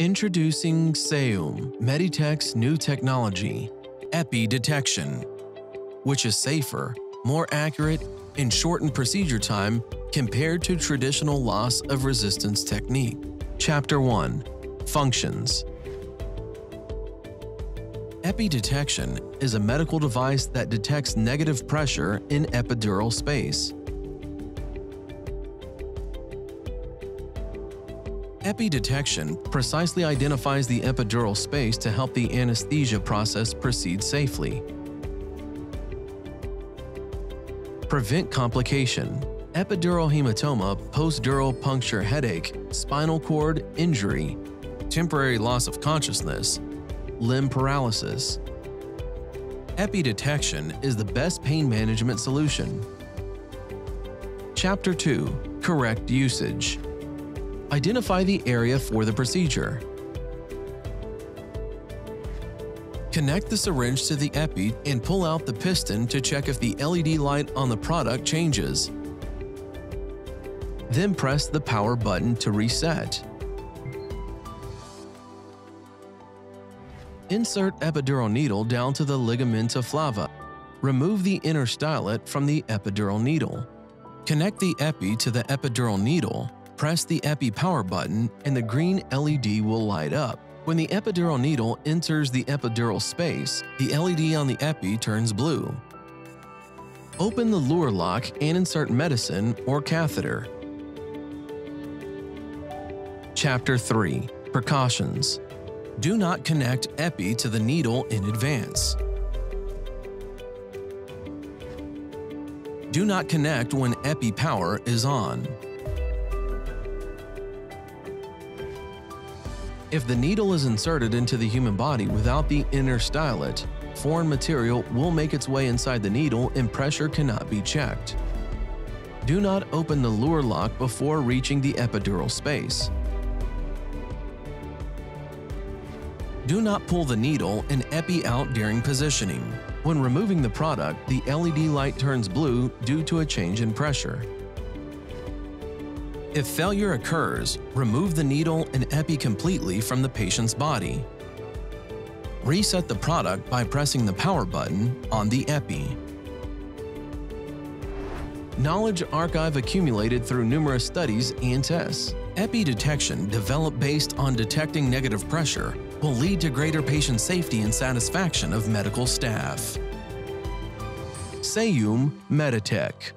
Introducing Saeum, Meditech's new technology, Epi Detection, which is safer, more accurate, and shortened procedure time compared to traditional loss of resistance technique. Chapter 1 Functions Epi detection is a medical device that detects negative pressure in epidural space. Epi detection precisely identifies the epidural space to help the anesthesia process proceed safely. Prevent complication. Epidural hematoma, postdural puncture headache, spinal cord injury, temporary loss of consciousness, limb paralysis. Epi detection is the best pain management solution. Chapter 2 Correct Usage Identify the area for the procedure. Connect the syringe to the epi and pull out the piston to check if the LED light on the product changes. Then press the power button to reset. Insert epidural needle down to the ligamenta flava. Remove the inner stylet from the epidural needle. Connect the epi to the epidural needle Press the Epi power button and the green LED will light up. When the epidural needle enters the epidural space, the LED on the epi turns blue. Open the Luer lock and insert medicine or catheter. Chapter 3 Precautions Do not connect epi to the needle in advance. Do not connect when epi power is on. If the needle is inserted into the human body without the inner stylet, foreign material will make its way inside the needle and pressure cannot be checked. Do not open the Luer lock before reaching the epidural space. Do not pull the needle and epi out during positioning. When removing the product, the LED light turns blue due to a change in pressure. If failure occurs, remove the needle and epi completely from the patient's body. Reset the product by pressing the power button on the epi. Knowledge archive accumulated through numerous studies and tests. Epi detection developed based on detecting negative pressure will lead to greater patient safety and satisfaction of medical staff. Saeum Meditech